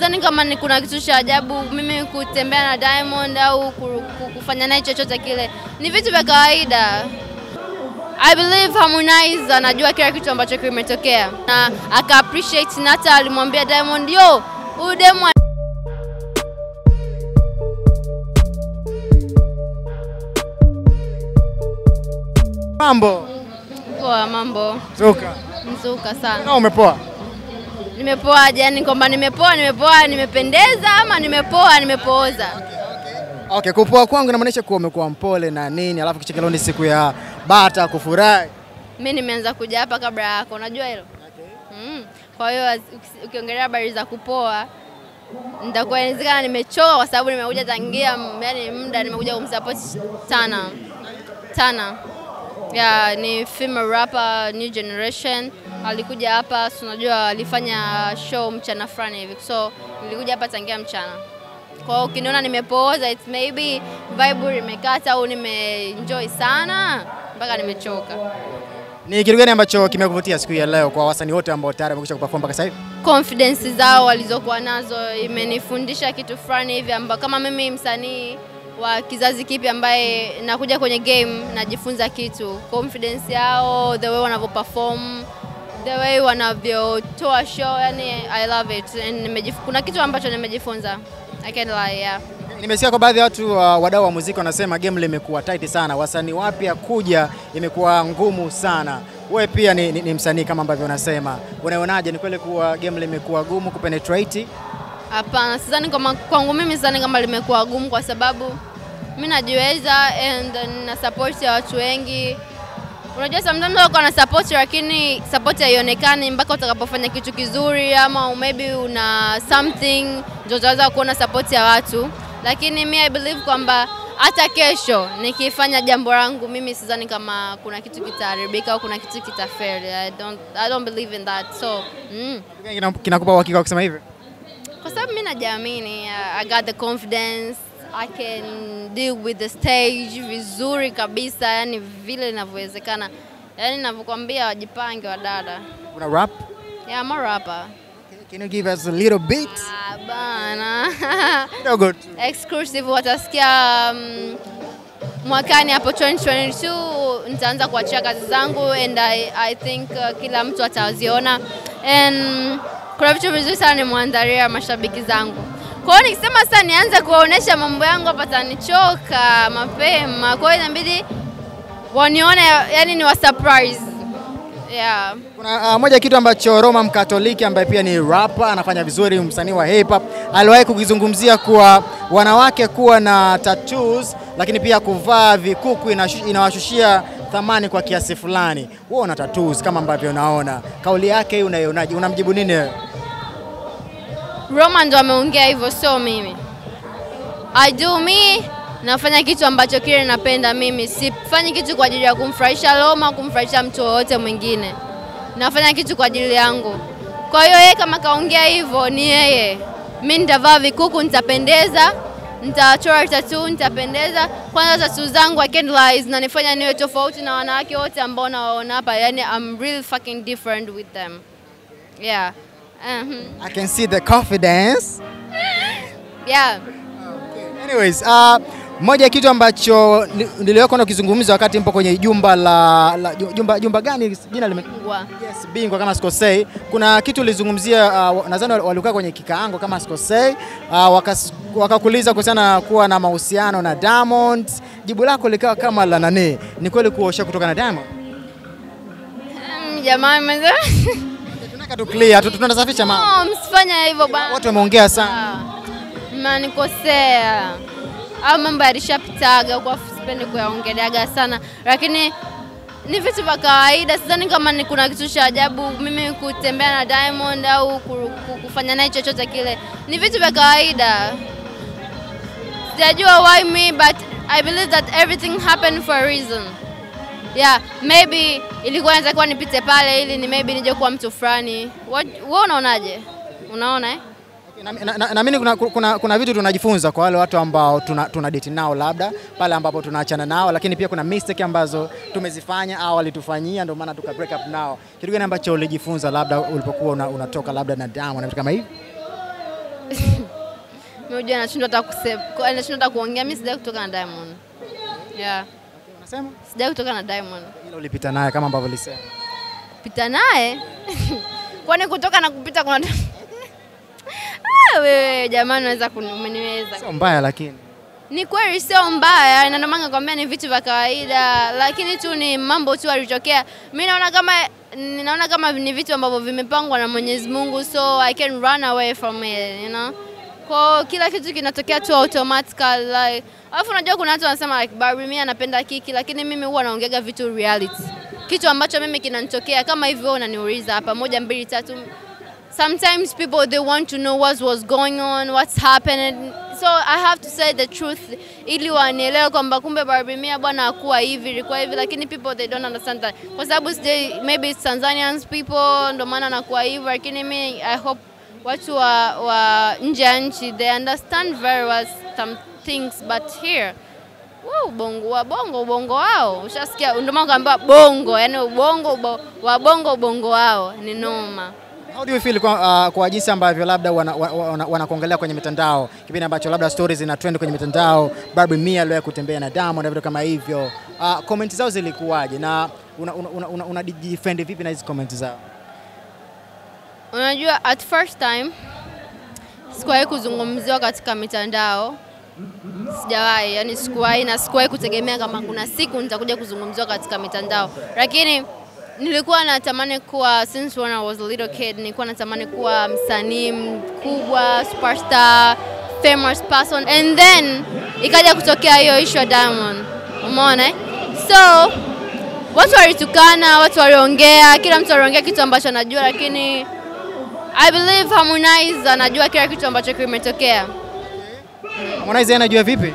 Sidhani kama ni kuna kitu cha ajabu mimi kutembea na Diamond au ku- ku- kufanya naye chochote kile, ni vitu vya kawaida. I believe Harmonize anajua kila kitu ambacho kimetokea na aka appreciate na hata alimwambia Diamond, yo huyu demu Mambo poa, mambo Zuka, mzuka sana. na umepoa? Nimepoaje? Yani kwamba nimepoa, nimepoa, nimependeza ama nimepoa, nimepooza? Okay, kupoa kwangu inamaanisha kuwa umekuwa mpole na nini, alafu kisha leo ni siku ya bata kufurahi. Mimi nimeanza kuja hapa kabla yako, unajua hilo Okay. mm. Kwa hiyo ukiongelea habari za kupoa nitakuwa inawezekana nimechoka kwa sababu nimekuja tangia yani muda nimekuja kumsupport Tana Tana ya ni female rapper new generation alikuja hapa tunajua unajua alifanya show mchana fulani hivi. So nilikuja hapa tangia mchana. Kwa hiyo ukiniona nimepooza it's maybe vibe imekata au nimeenjoy sana mpaka nimechoka. Ni kitu gani ambacho kimekuvutia siku ya leo kwa wasanii wote ambao tayari wamekwisha kuperform mpaka sasa hivi? confidence zao walizokuwa nazo imenifundisha kitu fulani hivi ambapo kama mimi msanii wa kizazi kipi ambaye nakuja kwenye game najifunza kitu. Confidence yao the way wanavyo perform the way wanavyotoa show yani I love it and nimejif- kuna kitu ambacho nimejifunza I can't lie yeah. Nimesikia kwa baadhi ya watu uh, wadau wa muziki wanasema game limekuwa tight sana, wasanii wapya kuja imekuwa ngumu sana. Wewe pia ni, ni, ni msanii kama ambavyo unasema, unaonaje? Ni kweli kuwa game limekuwa gumu kupenetrate? Hapana, sidhani kama kwangu mimi sidhani kama limekuwa gumu kwa sababu mi najiweza and na support ya watu wengi. Unajua sometimes wako na support lakini support haionekani mpaka utakapofanya kitu kizuri ama maybe una something ndio utaweza kuona support ya watu, lakini mi I believe kwamba hata kesho nikifanya jambo langu mimi sidhani kama kuna kitu kitaharibika au kuna kitu kitafeli. I don't, I don't believe in that so mm. Kinakupa uhakika wa kusema hivyo? Kwa sababu mi najiamini, I got the confidence, I can deal with the stage vizuri kabisa, yani vile inavyowezekana. Yani ninavyokuambia wajipange wadada. Una rap? Yeah, I'm a rapper. Can you give us a little bit? Ah, bana. Kidogo tu. Exclusive watasikia um, mwakani hapo 2022 nitaanza kuachia kazi zangu and I, I think uh, kila mtu ataziona and kuna vitu vizuri sana nimwandalia mashabiki zangu. Kwa hiyo nikisema sasa nianze kuwaonesha mambo yangu hapa tanichoka mapema. Kwa hiyo inabidi wanione, yani ni wa surprise. Yeah. Kuna uh, moja kitu ambacho Roma Mkatoliki ambaye pia ni rapper anafanya vizuri, msanii wa hip hop, aliwahi kukizungumzia kuwa wanawake kuwa na tattoos, lakini pia kuvaa vikuku inawashushia thamani kwa kiasi fulani. Wewe una tattoos kama ambavyo unaona, kauli yake hii unaionaje? Unamjibu nini wewe? Roma ndo ameongea hivyo, sio mimi. I do me, nafanya kitu ambacho kile napenda mimi. Sifanyi kitu kwa ajili ya kumfurahisha Roma, kumfurahisha mtu yoyote mwingine. Nafanya kitu kwa ajili yangu. Kwa hiyo yeye kama kaongea hivyo, ni yeye. Mi nitavaa vikuku, nitapendeza, nitachora tatu, nitapendeza. Kwanza tatu zangu lie, zinanifanya niwe tofauti na wanawake wote ambao nawaona hapa. Yani I'm really fucking different with them. Yeah. Mhm. I can see the confidence. Yeah. Okay. Anyways, uh, moja ya kitu ambacho ni- na kizungumza wakati mpo kwenye jumba la, la jumba, jumba gani jina lime bingwa. Yes, bingwa kama sikosei. Kuna kitu ulizungumzia uh, nadhani wal- walikuwa kwenye kikaango kama sikosei, uh, wakakuuliza kuhusiana na kuwa na mahusiano na Diamond. Jibu lako likawa kama la nani, ni kweli kuosha kutoka na Diamond? Mm, Jamani, mwenza- Tunataka tu clear, tu- tunasafisha mama. No, msifanya hivyo bana. Watu wameongea sana. Ah, Mnanikosea. Au mambo yalishapitaga kwa sipendi kuyaongeleaga sana, lakini ni vitu vya kawaida. Sidhani kama ni kuna kitu cha ajabu mimi kutembea na Diamond au ku- ku- kufanya naye chochote kile, ni vitu vya kawaida. Sijajua why me but I believe that everything happened for a reason. Yeah, maybe ilikuwa inatakiwa nipite pale ili ni maybe nije kuwa mtu fulani. Wewe unaonaje? Unaona eh? Na- na- na- Naamini kuna, kuna, kuna vitu tunajifunza kwa wale watu ambao tuna, tuna date nao labda pale ambapo tunaachana nao, lakini pia kuna mistake ambazo tumezifanya au walitufanyia ndio maana tuka break up nao. Kitu gani ambacho ulijifunza labda ulipokuwa una, unatoka labda na damu na vitu kama hivi? Mimi nashindwa hata kusema, nashindwa hata kuongea. Mimi sijawahi kutoka na Diamond. Yeah. Unasema? Sijawahi kutoka na Diamond. Ila ulipita naye kama ambavyo ulisema. Pita naye? Kwani kutoka na kupita kuna Ah, wewe jamani unaweza kuniweza. Sio mbaya lakini. Ni kweli sio mbaya, na ndio maana nakwambia ni vitu vya kawaida, lakini tu ni mambo tu yalitokea. Mimi naona kama ninaona kama ni vitu ambavyo vimepangwa na Mwenyezi Mungu, so I can run away from it, you know. Kwa kila kitu kinatokea tu automatically like. Alafu unajua kuna watu wanasema like Barbie mimi anapenda kiki, lakini mimi huwa naongeaga vitu reality. Kitu ambacho mimi kinanitokea kama hivyo unaniuliza hapa moja mbili tatu sometimes people they want to know what was going on what's happening so i have to say the truth ili wanielewe kwamba kumbe Barbie Mia bwana hakuwa hivi ilikuwa hivi lakini people they don't understand that kwa sababu maybe it's Tanzanians people ndo maana nakuwa hivi lakini mimi i hope watu wa, wa nje ya nchi they understand very well some things but here Wow, ubongo wa bongo ubongo wao ushasikia ndio maana kaambiwa bongo yani ubongo ubo, wa bongo ubongo wao ni noma How do you feel kwa, uh, kwa jinsi ambavyo labda wanakuongelea wana, wana kwenye mitandao kipindi ambacho labda stories zina trend kwenye mitandao, Barbie Mia aliwahi kutembea na Diamond na vitu kama hivyo. Uh, comment zao zilikuwaje na una, una, una, una, defend vipi na hizi comment zao? Unajua, at first time sikuwahi kuzungumziwa katika mitandao, sijawahi, yani sikuwahi na sikuwahi kutegemea kama kuna siku nitakuja kuzungumziwa katika mitandao, lakini nilikuwa natamani kuwa, since when I was a little kid, nilikuwa natamani kuwa msanii mkubwa, superstar, famous person, and then ikaja kutokea hiyo issue ya Diamond, umeona eh? so watu walitukana, watu waliongea, kila mtu aliongea kitu ambacho anajua, lakini I believe Harmonize anajua kila kitu ambacho kimetokea. Harmonize anajua vipi?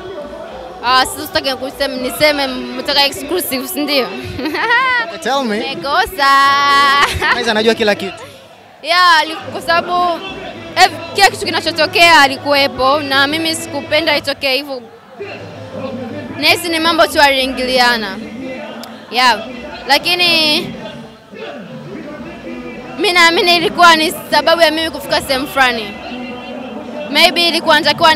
Ah, sasa sitaki kusema niseme mtaka exclusive, si ndio? Tell me. Mekosa. Harmonize anajua kila kitu. Yeah, kwa sababu kila kitu kinachotokea alikuwepo na mimi sikupenda itokee hivyo. Nahisi ni mambo tu aliingiliana. Yeah. Lakini mi naamini ilikuwa ni sababu ya mimi kufika sehemu fulani. Maybe ilikuwa natakiwa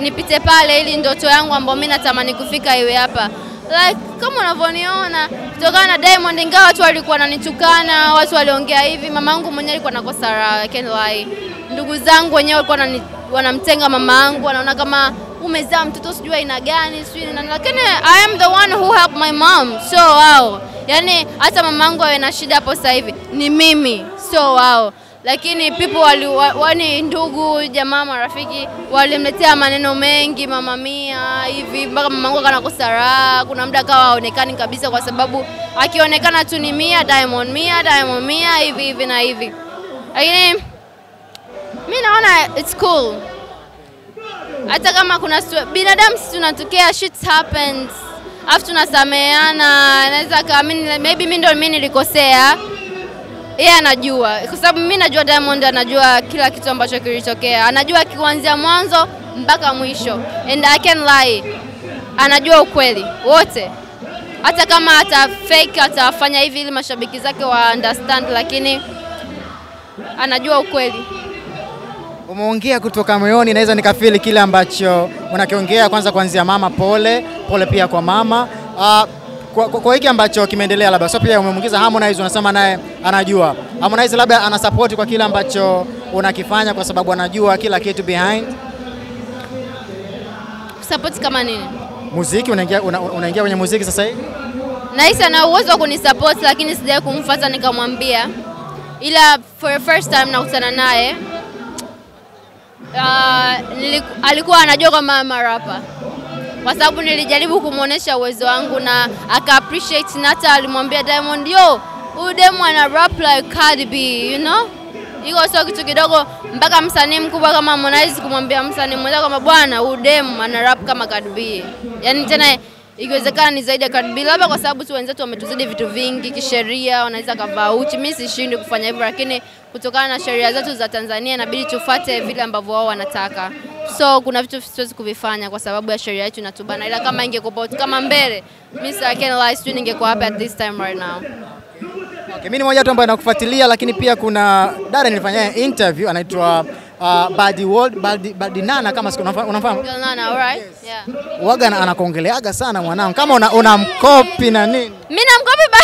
nipite pale ili ndoto yangu ambayo mi natamani kufika iwe hapa. Like kama unavyoniona kutokana na Diamond, ingawa watu walikuwa wananitukana, watu waliongea hivi, mamangu mwenyewe alikuwa nakosa raha, I can't lie. Ndugu zangu wenyewe walikuwa wanamtenga mama yangu, wanaona kama umezaa mtoto sijui aina gani sijui ni nani, lakini I am the one who helped my mom, so wow, Yani hata mama yangu awe na shida hapo sasa hivi ni mimi, so wao. Lakini people wali, wani ndugu jamaa marafiki walimletea maneno mengi mama Mia hivi mpaka mamangu akanakosa raha. Kuna muda akawa haonekani kabisa, kwa sababu akionekana tu ni Mia Diamond, Mia Diamond, Mia hivi hivi na hivi, lakini mi naona it's cool. Hata kama kuna binadamu sisi tunatokea shit happens. Afu tunasameheana naweza kaamini maybe mi ndo mimi nilikosea yeye anajua kwa sababu mimi najua Diamond anajua kila kitu ambacho kilitokea anajua kuanzia mwanzo mpaka mwisho and I can lie anajua ukweli wote hata kama ata fake atafanya hivi ili mashabiki zake wa understand lakini anajua ukweli Umeongea kutoka moyoni, naweza nikafili kile ambacho unakiongea. Kwanza kuanzia mama, pole pole pia kwa mama. Uh, kwa, kwa, kwa hiki ambacho kimeendelea, labda sio pia umemwingiza Harmonize, unasema naye anajua. Harmonize labda ana support kwa kile ambacho unakifanya, kwa sababu anajua kila kitu behind support kama nini muziki. Unaingia una, unaingia kwenye muziki sasa hivi. Nahisi ana uwezo wa kunisupport lakini sijawahi kumfuata nikamwambia, ila for the first time nakutana naye uh, alikuwa anajua kwamba I'm a rapper kwa sababu nilijaribu kumwonyesha uwezo wangu na aka appreciate na hata alimwambia Diamond, yo huyu demu ana rap like Cardi B, you know iko sio kitu kidogo, mpaka msanii mkubwa kama Harmonize kumwambia msanii mmoja kwamba bwana, huyu demu ana rap kama Cardi B, yani tena ikiwezekana ni zaidi ya Cardi B, labda kwa sababu tu wenzetu wametuzidi vitu vingi kisheria, wanaweza kavaa uchi. Mimi sishindi kufanya hivyo, lakini kutokana na sheria zetu za Tanzania inabidi tufate vile ambavyo wao wanataka. So kuna vitu siwezi kuvifanya kwa sababu ya sheria yetu inatubana, ila kama ingekuwa kama mbele, mimi I can't lie, sijui ningekuwa hapa at this time right now. Okay, mimi ni mmoja tu ambaye nakufuatilia, lakini pia kuna dada nilifanyia interview anaitwa uh, Badi World, Badi, Badi Nana kama siku unafa- unafahamu? Nana, alright? Yeah. Waga na- anakuongeleaga sana mwanangu, kama una, una mkopi na nini. Mimi namkopi ba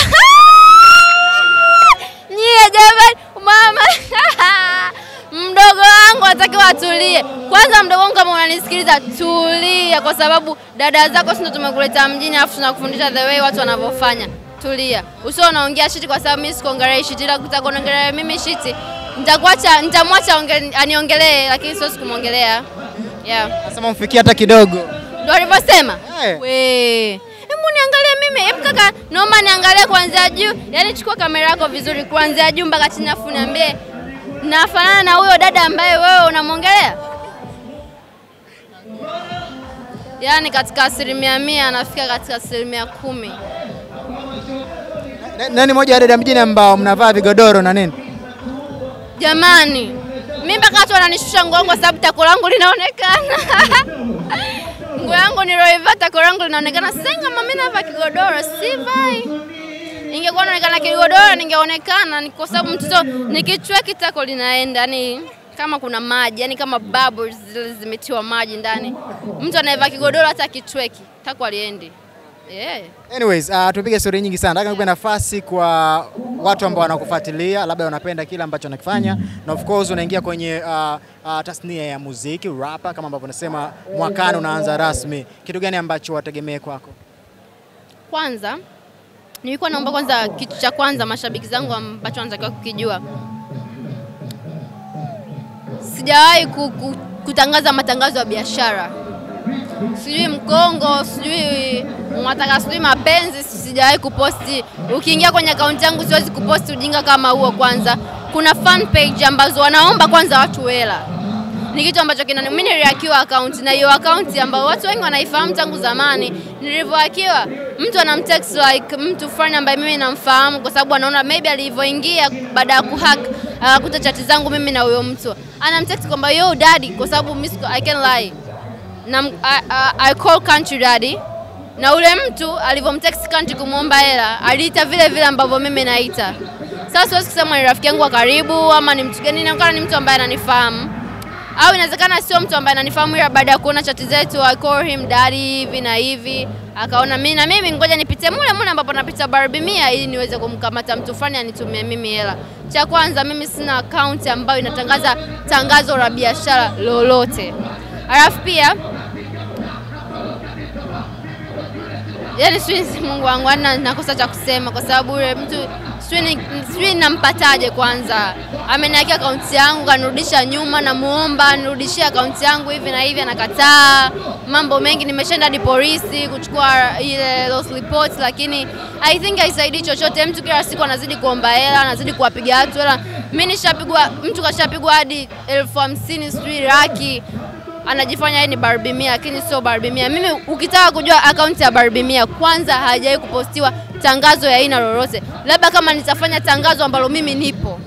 Nyie jamani, mama wangu atulie kwanza. Mdogo wangu, kama unanisikiliza, tulia, kwa sababu dada zako sio tumekuleta mjini, alafu tunakufundisha the way watu wanavyofanya. Tulia, usio unaongea shiti, kwa sababu mimi sikuongelea shiti, ila kutakuongelea mimi shiti, nitakuacha, nitamwacha aniongelee, lakini sio sikumwongelea. Yeah. Nasema mfikie hata kidogo. Ndio alivyosema. Hey. We. Hebu niangalie mimi. Hebu kaka, naomba niangalie kuanzia juu. Yaani chukua kamera yako vizuri kuanzia juu mpaka chini afu niambie nafanana na huyo dada ambaye wewe unamwongelea? Yaani katika asilimia mia anafika katika asilimia kumi. Na- Nani moja ya dada mjini ambao mnavaa vigodoro na nini? Jamani, mi mpaka watu wananishusha nguo kwa sababu tako langu linaonekana. nguo yangu niloivaa tako langu linaonekana. Sasa kama mimi navaa kigodoro sivai. Ingekuwa naonekana kigodoro ningeonekana ni kwa sababu mtoto nikichua kitako linaenda ni kama kuna maji yani kama bubbles zile zimetiwa maji ndani. Mtu anayevaa kigodoro hata kitweki tako aliendi. Yeah. Anyways, uh, tupige story nyingi sana. Nataka nikupe nafasi kwa watu ambao wanakufuatilia, labda wanapenda kile ambacho unakifanya, na of course unaingia kwenye uh, uh, tasnia ya muziki rapper, kama ambavyo unasema mwakani unaanza rasmi. Kitu gani ambacho wategemee kwako? Kwanza nilikuwa naomba kwanza, kitu cha kwanza mashabiki zangu ambacho wanatakiwa kukijua, sijawahi ku, ku, kutangaza matangazo ya biashara, sijui mkongo, sijui mwataka, sijui mapenzi, sijawahi kuposti. Ukiingia kwenye akaunti yangu siwezi kuposti ujinga kama huo. Kwanza kuna fan page ambazo wanaomba kwanza watu hela ni kitu ambacho kina mimi nilihakiwa account na hiyo akaunti ambayo watu wengi wanaifahamu tangu zamani. Nilivyohakiwa, mtu anamtext like mtu fulani ambaye mimi namfahamu, kwa sababu anaona maybe alivyoingia baada ya kuhack akakuta chati zangu mimi na huyo mtu, anamtext kwamba yo daddy, kwa sababu I can lie. Na I, I, I call country daddy. Na ule mtu alivyomtext country kumwomba hela aliita vile vile ambavyo mimi naita. Sasa siwezi kusema ni rafiki yangu wa karibu ama ni mtu gani, inaonekana ni mtu ambaye ananifahamu. Au inawezekana sio mtu ambaye ananifahamu, ila baada ya kuona chati zetu I call him daddy hivi na hivi, akaona mimi na mimi ngoja nipite mule mule ambapo napita Barbie Mia ili niweze kumkamata mtu fulani anitumie mimi hela. Cha kwanza, mimi sina account ambayo inatangaza tangazo la biashara lolote, alafu pia yani sijui Mungu wangu ana nakosa cha kusema kwa sababu yule mtu sijui nampataje. Kwanza ameniakia akaunti yangu kanirudisha nyuma, namuomba nirudishie akaunti yangu hivi na hivi, anakataa. Mambo mengi, nimeshaenda hadi polisi kuchukua ile loss report, lakini I think haisaidii chochote. Mtu kila siku anazidi kuomba hela, anazidi kuwapiga watu hela. Mimi nishapigwa, mtu kashapigwa hadi elfu hamsini sijui laki anajifanya yeye ni Barbie Mia lakini sio Barbie Mia. Mimi ukitaka kujua akaunti ya Barbie Mia, kwanza hajawahi kupostiwa tangazo ya aina lolote, labda kama nitafanya tangazo ambalo mimi nipo,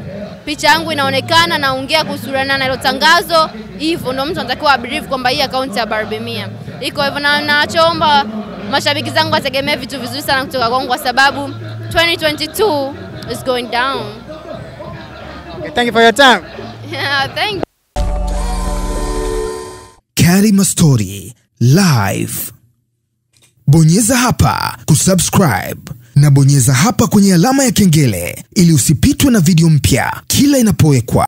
picha yangu inaonekana, naongea kuhusiana na hilo tangazo, hivyo ndio mtu anatakiwa abelieve kwamba hii akaunti ya Barbie Mia iko hivyo, na nachoomba mashabiki zangu wategemee vitu vizuri sana kutoka kwangu, kwa sababu 2022 is going down. Okay, thank you for your time. Yeah, thank you. Karima Story Live. Bonyeza hapa kusubscribe na bonyeza hapa kwenye alama ya kengele ili usipitwe na video mpya kila inapowekwa.